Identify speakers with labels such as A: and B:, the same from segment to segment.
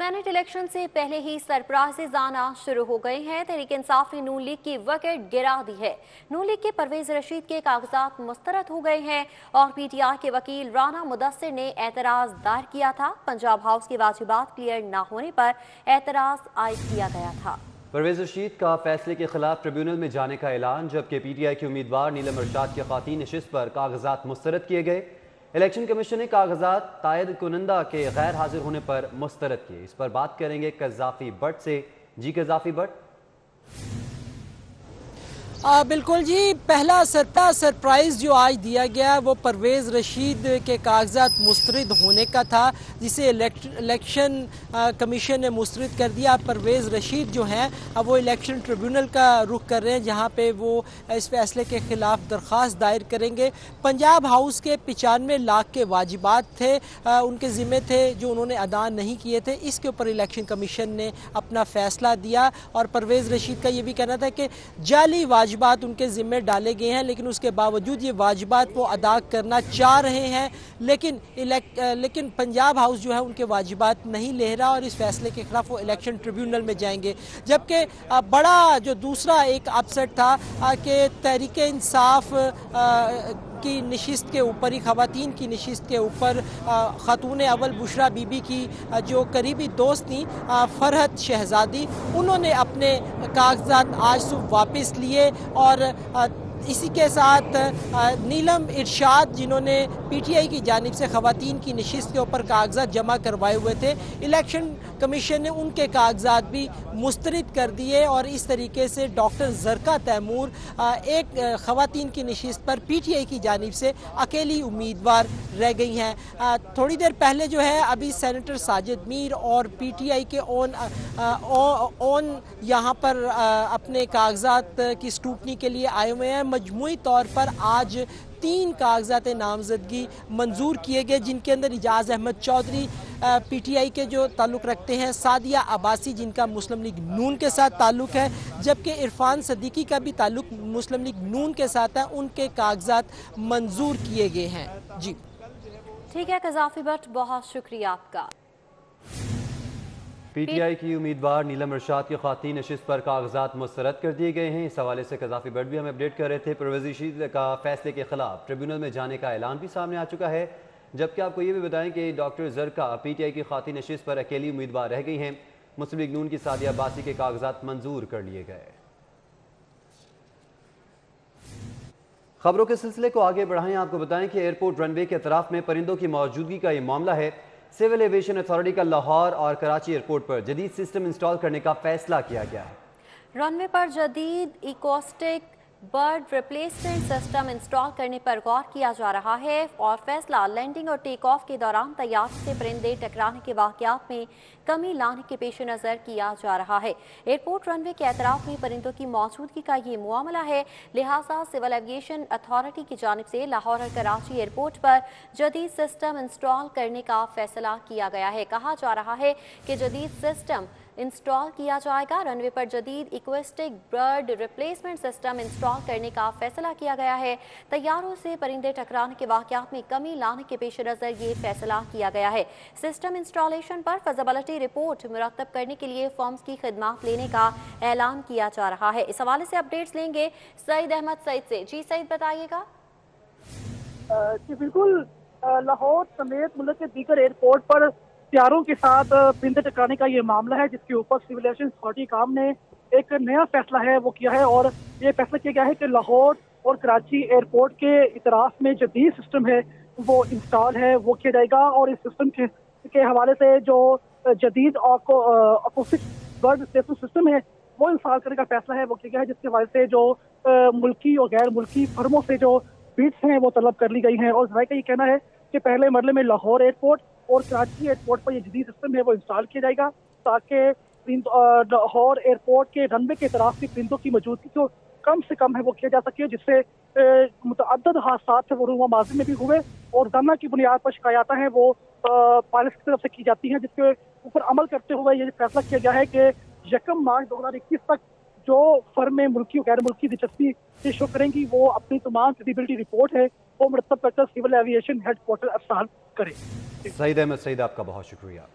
A: Senate election से पहले ही surprises आना शुरू हो गए हैं, तहरीक इंसाफ ने नून लीग की विकेट गिरा दी है। नून लीग के परवेज रशीद के कागजात मुस्तरद हो गए हैं और पीटीआई के वकील राना मुदस्सिर ने एतराज़ दायर किया था। पंजाब हाउस के वाजिबात क्लियर न होने पर एतराज़ आय किया गया था।
B: परवेज रशीद का फैसले के खिलाफ ट्रिब्यूनल में जाने का ऐलान, जबकि पीटीआई के उम्मीदवार नीलम अरशाद के खातन नशस्त पर कागजात मुस्तरद किए गए। इलेक्शन कमीशन ने कागजात तायद कुनंदा के गैर हाजिर होने पर मुस्तरद किए। इस पर बात करेंगे कजाफी बट से। जी कजाफी भट्ट
C: आ, बिल्कुल जी पहला सत्ता सरप्राइज़ जो आज दिया गया वो परवेज़ रशीद के कागजात मुस्तरद होने का था जिसे इलेक्शन कमीशन ने मुस्तरद कर दिया। परवेज़ रशीद जो हैं अब वो इलेक्शन ट्रिब्यूनल का रुख कर रहे हैं जहाँ पे वो इस फैसले के ख़िलाफ़ दरख्वास्त दायर करेंगे। पंजाब हाउस के पचानवे लाख के वाजिबात थे आ, उनके ज़िम्मे थे जो उन्होंने अदा नहीं किए थे। इसके ऊपर इलेक्शन कमीशन ने अपना फ़ैसला दिया और परवेज़ रशीद का ये भी कहना था कि जाली वाज वाजबात उनके ज़िम्मे डाले गए हैं, लेकिन उसके बावजूद ये वाजबात वो अदा करना चाह रहे हैं, लेकिन लेकिन पंजाब हाउस जो है उनके वाजबात नहीं ले रहा और इस फैसले के खिलाफ वो इलेक्शन ट्रिब्यूनल में जाएँगे। जबकि बड़ा जो दूसरा एक अपसेट था कि तहरीक इंसाफ की नशस्त के ऊपर ही खातन की नशस्त के ऊपर ख़ातून अवल बुशरा बीबी की जो करीबी दोस्त थी फरहत शहजादी, उन्होंने अपने कागजात आज सुबह वापस लिए और इसी के साथ नीलम इरशाद, जिन्होंने पीटीआई की जानब से खातन की नशस्त के ऊपर कागजात जमा करवाए हुए थे, इलेक्शन कमीशन ने उनके कागजात भी मुस्तरद कर दिए और इस तरीके से डॉक्टर जरका तैमूर एक खातन की नशस्त पर पीटीआई की जानब से अकेली उम्मीदवार रह गई हैं। थोड़ी देर पहले जो है, अभी सेनेटर साजिद मीर और पीटीआई के ओन ओन यहाँ पर अपने कागजात की स्क्रूटनी के लिए आए हुए हैं। मजमू तौर पर आज तीन कागजात नामजदगी मंजूर किए गए, जिनके अंदर इजाज़ अहमद चौधरी पीटीआई के जो ताल्लुक़ रखते हैं, सादिया अब्बासी, जिनका मुस्लिम लीग नून के साथ ताल्लुक़ है, जबकि इरफान सदीकी का भी ताल्लुक़ मुस्लिम लीग नून के साथ है, उनके कागजात मंजूर किए गए हैं। जी।
A: ठीक है कजाफी भट्ट, बहुत शुक्रिया आपका।
B: पीटीआई की उम्मीदवार नीलम अरशाद की खातन नशस्त पर कागजात मुस्तरद कर दिए गए हैं। इस हवाले से कजाफी बट भी हमें अपडेट कर रहे थे। परवेजी का फैसले के खिलाफ ट्रिब्यूनल में जाने का ऐलान भी सामने आ चुका है। जबकि आपको ये भी बताएँ कि डॉक्टर जरका पीटीआई की खातन नशस्त पर अकेली उम्मीदवार रह गई हैं। मुस्लिम लीग नून की सादिया बासी के कागजात मंजूर कर लिए गए। खबरों के सिलसिले को आगे बढ़ाएँ। आपको बताएँ कि एयरपोर्ट रनवे के अतराफ में परिंदों की मौजूदगी का ये मामला है। सिविल एविएशन अथॉरिटी का लाहौर और कराची एयरपोर्ट पर जदीद सिस्टम इंस्टॉल करने का फैसला किया गया है।
A: रनवे पर जदीद acoustic bird replacement system install करने पर गौर किया जा रहा है और फैसला लैंडिंग और टेक ऑफ़ के दौरान तैयार से परिंदे टकराने के वाकत में कमी लाने के पेश नज़र किया जा रहा है। एयरपोर्ट रनवे के एतराफ़ में परिंदों की मौजूदगी का ये मामला है। लिहाजा सिविल एविएशन अथॉरिटी की जानब से लाहौर और कराची एयरपोर्ट पर जदीद सिस्टम इंस्टॉल करने का फैसला किया गया है। कहा जा रहा है कि जदीद सिस्टम इंस्टॉल किया जाएगा। रनवे पर जदीद acoustic bird replacement system install करने का फैसला किया गया है। तैयारों से परिंदे टकराने के वाकत में कमी लाने के पेश नज़र ये फैसला किया गया है। सिस्टम इंस्टॉलेशन पर फजबिलिटी रिपोर्ट मुरतब करने के लिए फॉर्म्स की खदमात लेने का ऐलान किया जा रहा है। इस हवाले से अपडेट्स लेंगे सईद अहमद सईद से। जी सईद, बताइएगा।
D: जी, बिल्कुल लाहौर समेत मुल्क के दीगर एयरपोर्ट पर हथियारों के साथ पिंदे टकराने का ये मामला है जिसके ऊपर सिविल एविएशन अथॉरिटी काम ने एक नया फैसला है वो किया है और ये फैसला किया गया है कि लाहौर और कराची एयरपोर्ट के इतराफ में जदीद सिस्टम है वो इंस्टॉल है वो किया जाएगा और इस सिस्टम के, के हवाले से जो जदीद अकोफिक बर्ड सेफ्टी सिस्टम है वो इंस्टॉल करने का फैसला है वो किया गया है जिसके हवाले से जो मुल्की और गैर मुल्की फर्मों से जो बीट्स हैं वो तलब कर ली गई हैं और जरा का ये कहना है कि पहले मरले में लाहौर एयरपोर्ट और कराची एयरपोर्ट पर ये जदीद सिस्टम है, वो इंस्टॉल किया जाएगा ताकि लाहौर एयरपोर्ट के रनवे के तरफ़ की परिंदों की मौजूदगी को कम से कम है, वो किया जा सके, जिससे मुतद हादसा है वो रुमा माजी में भी हुए और दाना की बुनियाद पर शिकायत हैं, वो पायलट की तरफ़ से की जाती हैं, जिसके ऊपर अमल करते हुए ये फैसला किया गया है कि यकम मार्च दो हज़ार इक्कीस तक जो फर्में मुल्की और गैर मुल्की दिलचस्पी शो करेंगी, वो अपनी तमाम फिजिबिलिटी रिपोर्ट है। वो सिविल एविएशन हेडक्वार्टर अफसान करे।
B: सईद अहमद सईद आपका बहुत शुक्रिया।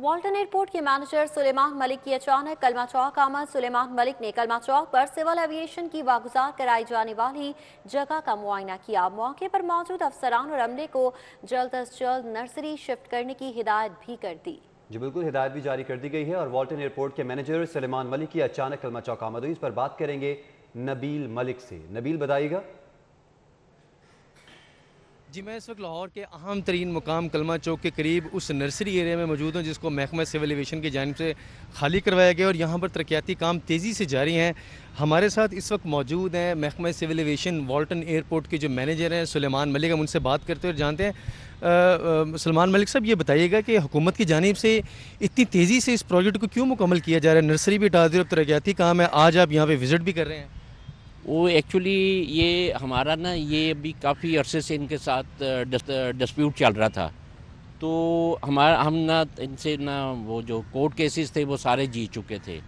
A: वॉल्टन एयरपोर्ट के मैनेजर सुलेमान मलिक की अचानक कलमा चौक आमद। सुलेमान मलिक ने कलमा चौक पर सिविल एविएशन की वागुजार कराई जाने वाली जगह का मुआयना किया। मौके पर मौजूद अफसरान और अमले को जल्द अज जल्द नर्सरी शिफ्ट करने की हिदायत भी कर दी।
B: जी बिल्कुल, हिदायत भी जारी कर दी गई है और वॉल्टन एयरपोर्ट के मैनेजर सलेमान मलिक की अचानक कलमा चौका आमद इस पर बात करेंगे नबील मलिक से। नबील, बताइएगा।
E: जी, मैं इस वक्त लाहौर के अहम तरीन मुकाम कलमा चौक के करीब उस नर्सरी एरिया में मौजूद हूँ, जिसको महकमा सिविल एविएशन की जानब से खाली करवाया गया और यहाँ पर तरक्याती काम तेज़ी से जारी हैं। हमारे साथ इस वक्त मौजूद हैं महकमा सिविल एविएशन वाल्टन एयरपोर्ट के जो मैनेजर हैं, सुलेमान मलिक। हम उनसे बात करते हैं और जानते हैं सलमान मलिक साहब, ये बताइएगा कि हुकूमत की जानब से इतनी तेज़ी से इस प्रोजेक्ट को क्यों मुकम्मल किया जा रहा है? नर्सरी भी हटा दी तरक्याती काम है, आज आप यहाँ पर विज़िट भी कर रहे हैं।
F: वो एक्चुअली ये हमारा ना ये अभी काफ़ी अरसे से इनके साथ डिस्प्यूट चल रहा था। तो हमारा, हम ना इनसे ना वो जो कोर्ट केसेस थे, वो सारे जीत चुके थे।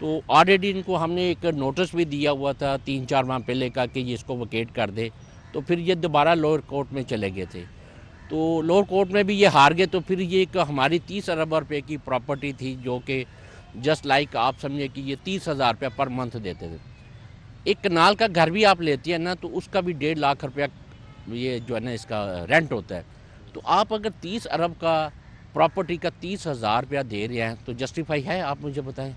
F: तो ऑलरेडी इनको हमने एक नोटिस भी दिया हुआ था तीन चार माह पहले का, कि ये इसको वकेट कर दे। तो फिर ये दोबारा लोअर कोर्ट में चले गए थे। तो लोअर कोर्ट में भी ये हार गए तो फिर ये एक हमारी तीस अरब रुपये की प्रॉपर्टी थी, जो कि जस्ट लाइक आप समझे कि ये तीस हज़ार रुपया पर मंथ देते थे। एक कनाल का घर भी आप लेती हैं ना तो उसका भी डेढ़ लाख रुपया ये जो है ना इसका रेंट होता है। तो आप अगर तीस अरब का प्रॉपर्टी का तीस हज़ार रुपया दे रहे हैं तो जस्टिफाई है? आप मुझे बताएँ।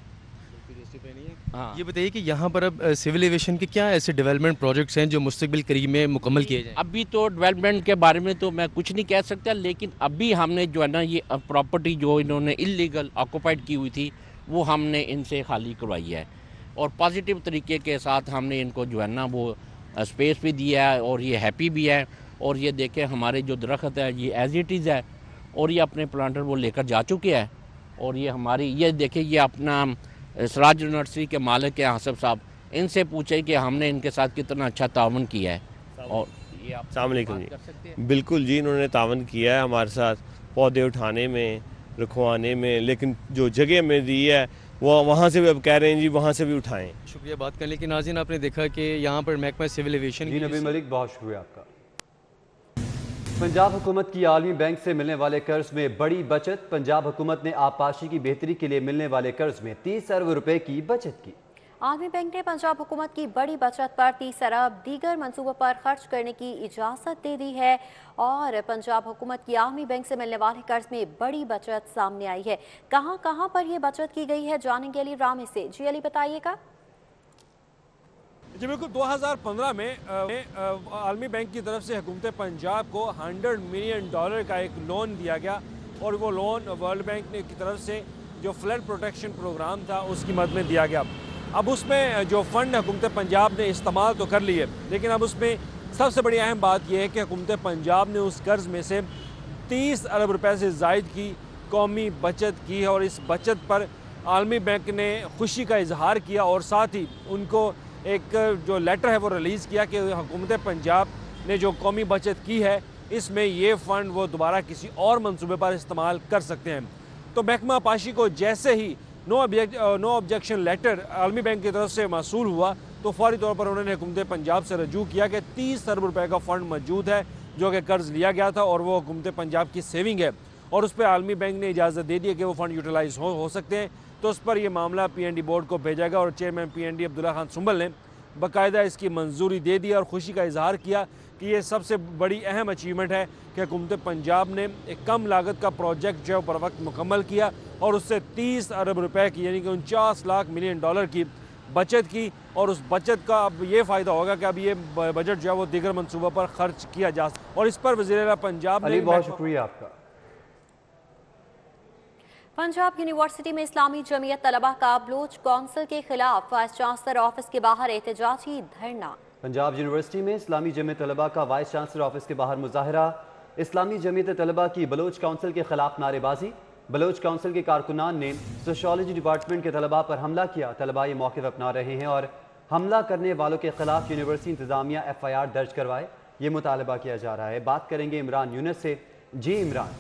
E: हाँ। ये बताइए कि यहाँ पर अब सिविल एविएशन के क्या ऐसे डेवलपमेंट प्रोजेक्ट्स हैं जो मुस्तबिल करीब में मुकम्मल किए जाए?
F: अभी तो डेवलपमेंट के बारे में तो मैं कुछ नहीं कह सकता लेकिन अभी हमने जो है ना ये प्रॉपर्टी जो इन्होंने इलीगल ऑक्यूपाइड की हुई थी वो हमने इनसे खाली करवाई है। और पॉजिटिव तरीके के साथ हमने इनको जो है ना वो स्पेस भी दिया है और ये हैप्पी भी है। और ये देखें हमारे जो दरख्त है ये एज इट इज़ है और ये अपने प्लांटर वो लेकर जा चुके हैं। और ये हमारी ये देखें ये अपना सराज यूनिवर्सिटी के मालिक हैं हासिफ साहब। इनसे पूछे कि हमने इनके साथ कितना अच्छा तावन किया है। और ये आप
G: जी। बिल्कुल जी इन्होंने तावन किया है हमारे साथ। पौधे उठाने में रखवाने में लेकिन जो जगह में दी है वो वहाँ से भी अब कह रहे हैं जी वहाँ से भी उठाएँ।
E: शुक्रिया बात करने की नाजिन आपने देखा कि यहाँ पर महकमा सिविल एविएशन
B: जी नबी मलिक बहुत शुक्रिया आपका। पंजाब हुकूमत की आलमी बैंक से मिलने वाले कर्ज में बड़ी बचत। पंजाब हुकूमत ने आबपाशी की बेहतरी के लिए मिलने वाले कर्ज में तीस अरब रुपए की बचत की।
A: आलमी बैंक ने पंजाब हुकूमत की बड़ी बचत पर तीस अरब दीगर मनसूबों पर खर्च करने की इजाज़त दे दी है और पंजाब हुकूमत की आर्मी बैंक से मिलने वाले कर्ज में बड़ी बचत सामने आई है। कहाँ कहाँ पर यह बचत की गई है, जानेंगे अली रामी से। जी अली, बताइएगा।
H: जी बिल्कुल 2015 में आलमी बैंक की तरफ़ से हुकूमत पंजाब को 100 मिलियन डॉलर का एक लोन दिया गया और वो लोन वर्ल्ड बैंक ने की तरफ़ से जो फ्लड प्रोटेक्शन प्रोग्राम था उसकी मद में दिया गया। अब उसमें जो फ़ंड हुकूमत पंजाब ने इस्तेमाल तो कर लिए लेकिन अब उसमें सबसे बड़ी अहम बात यह है कि हुकूमत पंजाब ने उस कर्ज़ में से तीस अरब रुपए से जायद की, कौमी बचत की है और इस बचत पर आलमी बैंक ने खुशी का इजहार किया और साथ ही उनको एक, जो लेटर है वो रिलीज़ किया कि हुकूमत पंजाब ने जो कौमी बचत की है, इसमें ये फ़ंड वो दोबारा किसी और मनसूबे पर इस्तेमाल कर सकते हैं। तो महकमा पाशी को जैसे ही no object no objection letter आलमी बैंक की तरफ़ से मौसू हुआ तो फौरी तौर पर उन्होंने हुकूमत पंजाब से रजू किया कि तीस अरब रुपये का फ़ंड मौजूद है जो कि कर्ज़ लिया गया था और वो हुकूमत पंजाब की सेविंग है। और उस पर आलमी बैंक ने इजाज़त दे दी है कि वो फ़ंड यूटिलाइज हो, हो सकते हैं। तो उस पर यह मामला पी एन डी बोर्ड को भेजा गया और chairman P N D Abdullah Khan Sumbal ने बाकायदा इसकी मंजूरी दे दी और खुशी का इजहार किया कि ये सबसे बड़ी अहम अचीवमेंट है कि हुकूमत पंजाब ने एक कम लागत का प्रोजेक्ट जो है पर वक्त मुकम्मल किया। और उससे तीस अरब रुपए की यानी कि उनचास लाख मिलियन डॉलर की बचत की। और उस बचत का अब ये फ़ायदा होगा कि अब ये बजट जो है वो दीगर मनसूबों पर खर्च किया जा और इस पर वजी पंजाब
B: ने बहुत शुक्रिया आपका।
A: पंजाब यूनिवर्सिटी में इस्लामी जमीयत तलबा का बलोच कौंसिल के खिलाफ वाइस चांसलर ऑफ़िस के बाहर एहतजाजी धरना।
B: पंजाब यूनिवर्सिटी में इस्लामी जमीयत तलबा का वाइस चांसलर ऑफ़िस के बाहर मुजाहरा। इस्लामी जमीयत तलबा की बलोच काउंसिल के खिलाफ नारेबाजी। बलोच काउंसिल के कारकुनान ने सोशोलॉजी डिपार्टमेंट के तलबा पर हमला किया। तलबा ये मौके अपना रहे हैं और हमला करने वालों के खिलाफ यूनिवर्सिटी इंतजामिया एफ़ आई आर दर्ज करवाए। ये मुतालबा किया जा रहा है। बात करेंगे इमरान यूनस से। जी इमरान।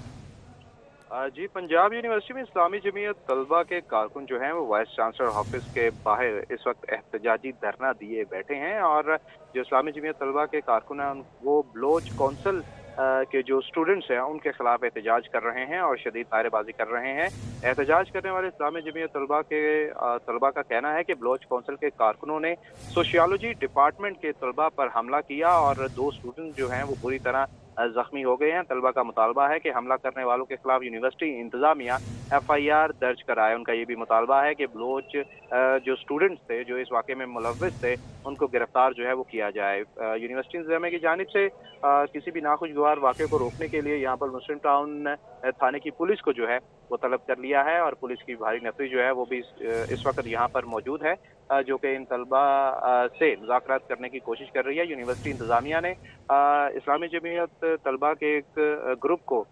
I: जी, पंजाब यूनिवर्सिटी में इस्लामी जमीयत तलबा के कारकुन जो हैं, वो वाइस चांसलर ऑफ़िस के बाहर इस वक्त एहतजाजी धरना दिए बैठे हैं और जो इस्लामी जमीयत तलबा के कारकुन हैं वो ब्लोच कौंसल के जो स्टूडेंट्स हैं, उनके खिलाफ एहतजाज कर रहे हैं और शदीद नारेबाजी कर रहे हैं। एहतजाज करने वाले इस्लामी जमीयत तलबा के तलबा का कहना है कि बलोच कौंसिल के कारकुनों ने सोशियोलॉजी डिपार्टमेंट के तलबा पर हमला किया और दो स्टूडेंट जो हैं, वो बुरी तरह जख्मी हो गए हैं। तलबा का मुतालबा है कि हमला करने वालों के खिलाफ यूनिवर्सिटी इंतजामिया एफ़ आई आर दर्ज कराए। उनका ये भी मुतालबा है कि बलोच जो स्टूडेंट्स थे, जो इस वाक़े में मुलविस थे, उनको गिरफ़्तार जो है वो किया जाए। यूनिवर्सिटी इंतजामिया की जानब से किसी भी नाखुशगवार वाक़े को रोकने के लिए यहाँ पर मुस्लिम टाउन थाने की पुलिस को जो है वो तलब कर लिया है और पुलिस की भारी नफरी जो है वो भी इस वक्त यहाँ पर मौजूद है। जो कि इन तलबा से मुजाकर करने की कोशिश कर रही है। यूनिवर्सिटी इंतज़ामिया ने इस्लामी जमीयत तलबा के एक ग्रुप को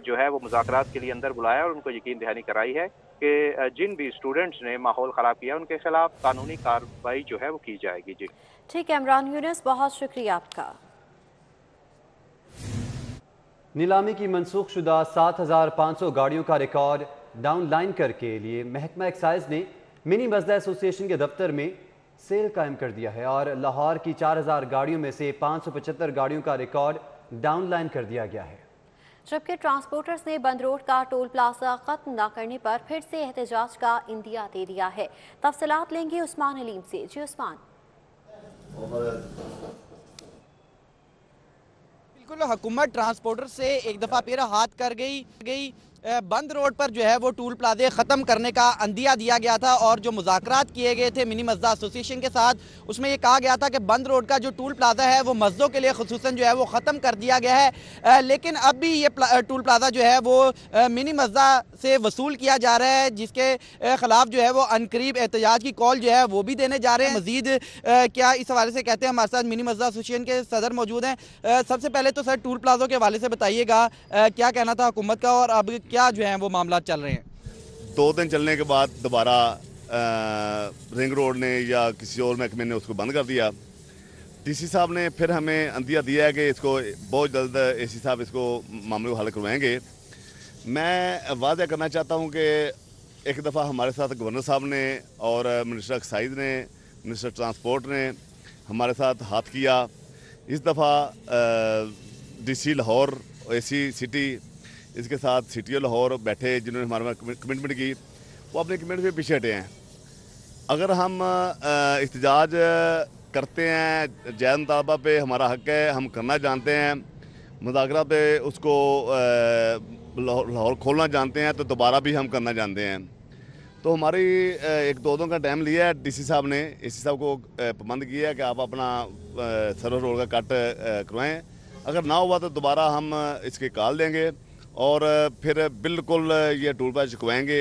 I: जो है वो मुजाकर के लिए अंदर बुलाया और उनको यकीन दहानी कराई है कि जिन भी स्टूडेंट्स ने माहौल ख़राब किया उनके खिलाफ कानूनी कार्रवाई जो है वो की जाएगी। जी।
A: ठीक है इमरान यूनस बहुत शुक्रिया आपका।
B: नीलामी की मनसूख शुदा सात हज़ार पाँच सौ गाड़ियों का रिकॉर्ड डाउन लाइन करके लिए महकमा एक्साइज ने मिनी मजदा एसोसिएशन के दफ्तर में सेल कायम कर दिया है और लाहौर की चार हज़ार गाड़ियों में से पाँच सौ पचहत्तर गाड़ियों का रिकॉर्ड डाउन लाइन कर दिया गया है।
A: जबकि ट्रांसपोर्टर्स ने बंद रोड का टोल प्लाजा खत्म न करने पर फिर से एहतजाज का इंदिया दे दिया है। तफसलात लेंगे उस्मान अलीम से। जी उस्मान।
J: बिल्कुल हुकूमत ट्रांसपोर्टर से एक दफ़ा फिर हाथ कर गई गई। बंद रोड पर जो है वो टूल प्लाजे ख़त्म करने का अंदिया दिया गया था और जो मुजाकर किए गए थे मिनी मस्दा एसोसिएशन के साथ उसमें ये कहा गया था कि बंद रोड का जो टूल प्लाजा है वो मस्जों के लिए खसूस जो है वो ख़त्म कर दिया गया है। लेकिन अब भी ये प्ला, टूल प्लाजा जो है वो मिनी मस्दा से वसूल किया जा रहा है जिसके ख़िलाफ़ जो है वो अनकरीब एहतजाज की कॉल जो है वो भी देने जा रहे हैं। मजीद क्या इस हवाले से कहते हैं हमारे साथ मिनी मस्दा एसोसिएशन के सदर मौजूद हैं। सबसे पहले तो सर टूल प्लाजों के हवाले से बताइएगा क्या कहना था हुकूमत का और अब क्या जो है वो मामला चल रहे हैं?
K: दो दिन चलने के बाद दोबारा रिंग रोड ने या किसी और महकमे ने उसको बंद कर दिया। डीसी साहब ने फिर हमें अंदिया दिया है कि इसको बहुत जल्द एसी साहब इसको मामले को हल करवाएँगे। मैं वादा करना चाहता हूँ कि एक दफ़ा हमारे साथ गवर्नर साहब ने और मिनिस्टर एक्साइज ने, मिनिस्टर ट्रांसपोर्ट ने हमारे साथ हाथ किया। इस दफ़ा डीसी लाहौर, एसी सिटी इसके साथ सिटी लाहौर बैठे जिन्होंने हमारे कमिटमेंट की, वो अपने कमिटमेंट से पीछे हटे हैं। अगर हम एहतजाज करते हैं, जैन तलबा पे हमारा हक है, हम करना जानते हैं, मुजाकरा पे उसको लाहौर खोलना जानते हैं तो दोबारा भी हम करना जानते हैं। तो हमारी एक दो दो का टाइम लिया है डीसी साहब ने। एसी साहब को पाबंद किया है कि आप अपना सर्वर रोड का कट करवाएँ। अगर ना हुआ तो दोबारा हम इसके कॉल देंगे। और फिर बिल्कुल ये टूल पर चुकवाएँगे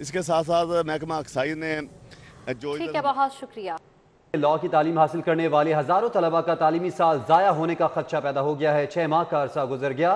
K: इसके साथ साथ महकमा अक्साई ने
A: जो ठीक है बहुत शुक्रिया।
B: लॉ की तालीम हासिल करने वाले हज़ारों तलबा का तालीमी साल ज़ाया होने का खदशा पैदा हो गया है। छह माह का अरसा गुजर गया।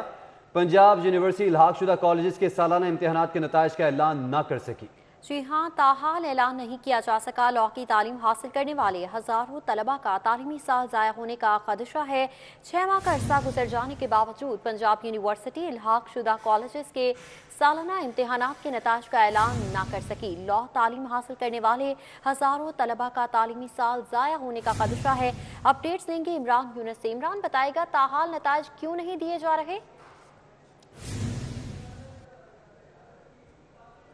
B: पंजाब यूनिवर्सिटी लाखशुदा कॉलेज के सालाना इम्तहान के नतज का ऐलान ना कर सकी।
A: जी हाँ ताहाल ऐलान नहीं किया जा सका। लॉ की तालीम हासिल करने वाले हज़ारों तलबा का तालीमी साल ज़ाया होने का खदशा है। छः माह का अरसा गुजर जाने के बावजूद पंजाब यूनिवर्सिटी इलाक शुदा कॉलेज के सालाना इम्तहान के नतज का ऐलान ना कर सकी। लॉ तालीम हासिल करने वाले हज़ारों तलबा का तालीमी साल ज़ाया होने का खदशा है। अपडेट्स देंगे इमरान यूनस इमरान, बताएगा ताहाल नतज क्यों नहीं दिए जा रहे?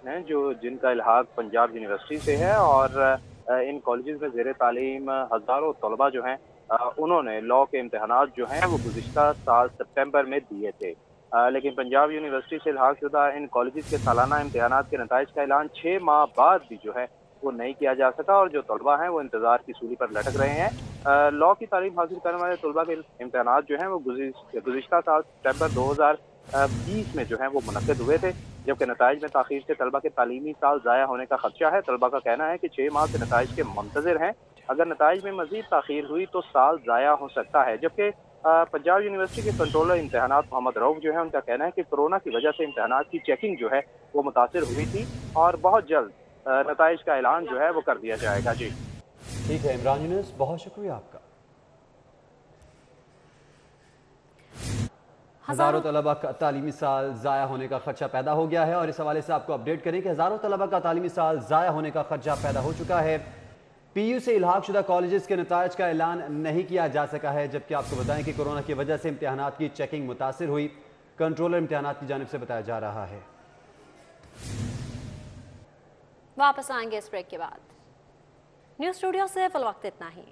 I: हैं, जो जिनका इलाहाक पंजाब यूनिवर्सिटी से है और इन कॉलेज में जेर तालीम, हज़ारों तलबा जो हैं उन्होंने लॉ के इम्तहान जो हैं, वो गुजशत साल सितंबर में दिए थे। लेकिन पंजाब यूनिवर्सिटी से इलाहाक शुदा इन कॉलेज के सालाना इम्तहान के नतज का ऐलान छः माह बाद भी जो है, वो नहीं किया जा सका और जो तलबा हैं, वो इंतज़ार की सूली पर लटक रहे हैं। लॉ की तालीम हासिल करने वाले तलबा के इम्तहान जो हैं, वो गुजशत साल सितंबर दो हज़ार बीस में जो है वो मुनद हुए थे, जबकि नतज में तखीर से तलबा के तालीमी साल ज़ाया होने का खदशा है। तलबा का कहना है कि छः माह से नतज के मंतजर हैं। अगर नतज में मजीद तखीर हुई तो साल ज़ाया हो सकता है, जबकि पंजाब यूनिवर्सिटी के कंट्रोलर इम्तहान मोहम्मद रऊफ जो है, उनका कहना है कि कोरोना की वजह से इम्तहान की चेकिंग जो है वो मुतासर हुई थी और बहुत जल्द नतज का ऐलान जो है वो कर दिया जाएगा। जी।
B: ठीक है, इमरान यूनिस, बहुत शुक्रिया आपका। हज़ारों तलबा का तालीमी साल ज़ाया होने का खर्चा पैदा हो गया है और इस हवाले से आपको अपडेट करें कि हज़ारों तलबा का तालीमी साल ज़ाया होने का खर्चा पैदा हो चुका है। पी यू से इलाहाक शुदा कॉलेजेस के नतज का ऐलान नहीं किया जा सका है जबकि आपको बताएँ कि कोरोना की वजह से इम्तहान की चेकिंग मुतासर हुई। कंट्रोलर इम्तहान की जानब से बताया जा रहा है।
A: वापस आएँगे इस ब्रेक के बाद। न्यूज़ स्टूडियो से फिल वक्त इतना ही।